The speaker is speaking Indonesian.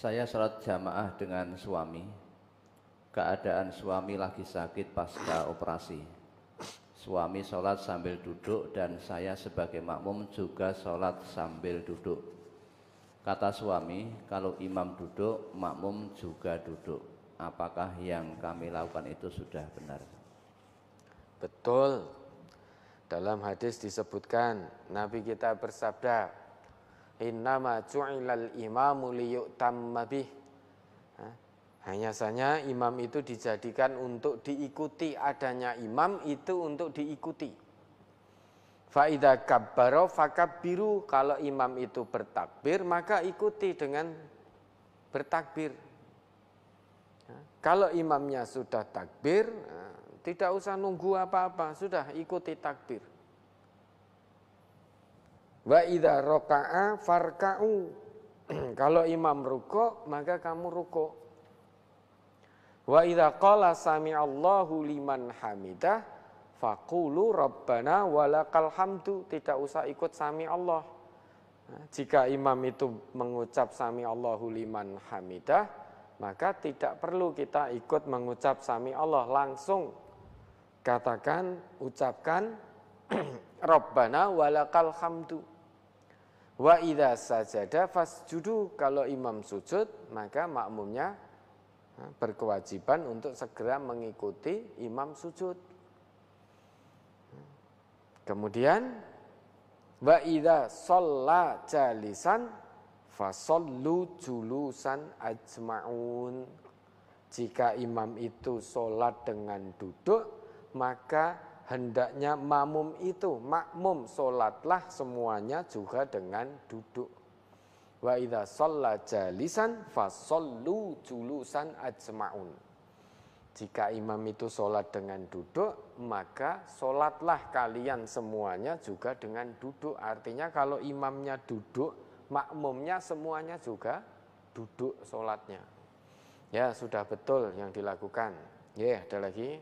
Saya sholat jamaah dengan suami. Keadaan suami lagi sakit pasca operasi. Suami sholat sambil duduk dan saya sebagai makmum juga sholat sambil duduk. Kata suami, kalau imam duduk, makmum juga duduk. Apakah yang kami lakukan itu sudah benar? Betul. Dalam hadis disebutkan, Nabi kita bersabda, Innama ju'ilal imamu liyu'tamma bih. Hanya saja imam itu dijadikan untuk diikuti adanya imam itu untuk diikuti. Faida kabbaro fakabbiru kalau imam itu bertakbir maka ikuti dengan bertakbir. Kalau imamnya sudah takbir, tidak usah nunggu apa-apa, sudah ikuti takbir. Wa idza raka'a farka'u. Kalau imam ruko, maka kamu ruko. Wa idza qala sami'allahu liman hamidah faqulu rabbana walakal hamdu. Tidak usah ikut sami Allah. Jika imam itu mengucap sami Allahu liman hamidah, maka tidak perlu kita ikut mengucap sami Allah langsung katakan ucapkan Rabbana walakal hamdu. Wa idza sajada fasjudu kalau imam sujud maka makmumnya berkewajiban untuk segera mengikuti imam sujud. Kemudian wa idza shalla jalisan fasallu julusan ajmaun. Jika imam itu sholat dengan duduk maka hendaknya makmum itu makmum solatlah semuanya juga dengan duduk. Wa idza shalla jalisan fasallu julusan ajmaun. Jika imam itu solat dengan duduk maka solatlah kalian semuanya juga dengan duduk. Artinya kalau imamnya duduk makmumnya semuanya juga duduk solatnya ya sudah betul yang dilakukan. Ya ada lagi